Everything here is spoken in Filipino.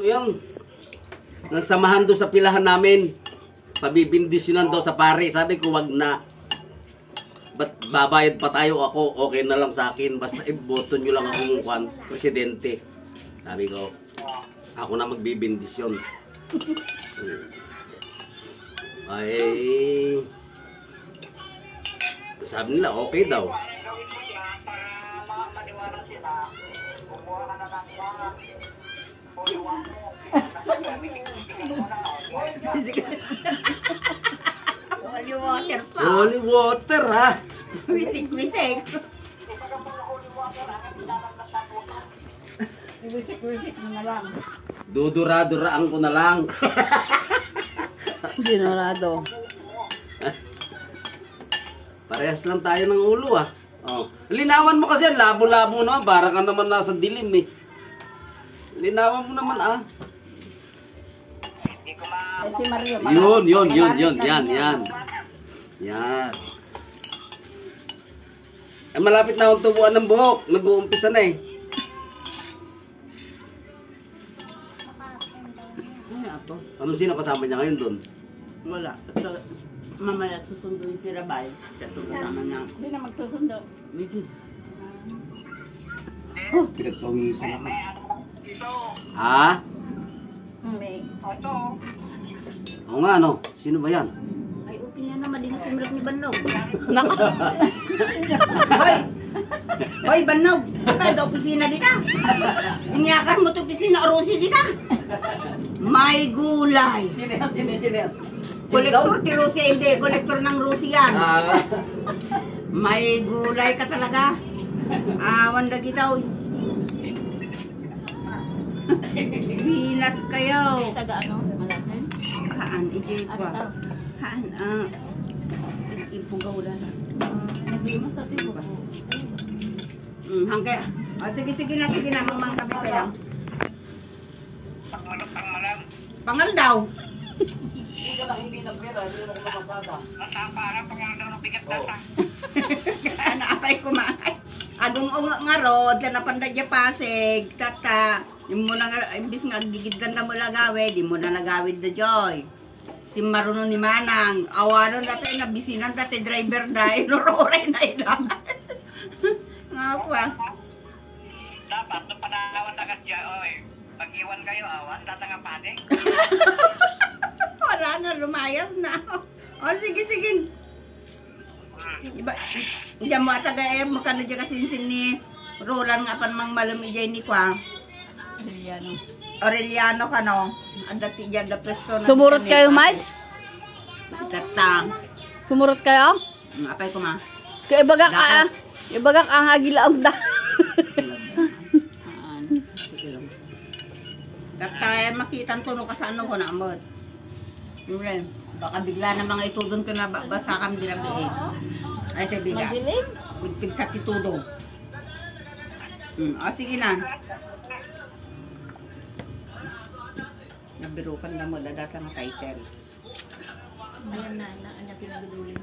Ano Yung nasamahan doon sa pilahan namin. Pabibindisyonan daw sa pare. Sabi ko, wag na. Ba't babayad pa tayo ako? Okay na lang sa akin. Basta iboto nyo lang akong kwan, presidente. Sabi ko, ako na magbibindisyon. Hmm. Ay, sabi nila, okay daw. Gawin mo siya para ma- maniwala sila. Kumuha ka na ng Holy water pa. Holy water, ha? Wisik-wisik. Wisik-wisik mo na lang. Dudura-duraan ko na lang. Ginorado. Parehas lang tayo ng ulo ah. Oh. Linawan mo kasi, labo-labo naman. Para ka naman nasa dilim eh. Linawan mo naman ah. Hindi ko ma... Eh, si Mario. Yun, yun, yun, yun. Yan, yan. Yan. Eh, malapit na akong tubuan ng buhok. Nag-uumpisa na eh. Ano ako? Ano sino kasama niya ngayon doon? Wala. So, mamaya susunduin si Rabay. Kasunod naman niya. Hindi na magsusundo. Medyo. Oh, pinagpawisan ako. Ito. Ha? May. Ito. Oo nga ano? Sino ba yan? Ay, okay na naman din si Mirap ni Banog. Nako. Hoy! Hoy, Banog! Ano daw opisina dita? Inyakan mo to opisina o Rosie dita? May gulay. Sino yan? Sino yan? Sino yan? Kolektor ti Rosie, hindi. Kolektor ng Rosie yan. Ah, May gulay ka talaga. Awan na kita, oy. Binas kayo. Taga ano? Malatin? Haan, ijay Ano daw? Haan, ah. Ipugaw na. Nabili mo sa tibo. Hmm, hangke. Oh, sige, sige na, sige na. Mamang kape ka lang. Pagmalok pang malam. Pangal daw. Hindi ka na hindi nagpira, hindi na kumasada. Natapa na pang daw ng bigat data. Naapay kumahay. Agong unga nga rod, na napanda dya pasig, tata. Yung mo na imbis nga gigidlan na mo lagawid, di mo na lagawid na joy. Si Maruno ni Manang, awanon dati na bisinan dati driver dahil nuroray na ilang. nga ako ah. Dapat, nung panawan na kasya, oy. Pag-iwan kayo, awan, tatangapade. Wala na, lumayas na. O sige, sige. Iba, diyan mo ataga eh, makano dyan kasinsin ni Roland nga pan mang malam ijay ni kwa. Aureliano. Aureliano ka no? Ang dati dyan da presto na. Sumurot kayo, Mike? Tatang. Sumurot kayo? Ang apay ko ma. Kaya ibagak ah. Ibagak ang agilaog da. Tatay makitan to no kasano ko na amot. Yun Baka bigla na mga itudon ko na ba- basa kami dilang eh. Ay, ito biga. Madilim. Magpig sa titudo. Hmm, o sige na. Nabirukan na mo, dadata nga title. Ayan na, na, na pinagduling.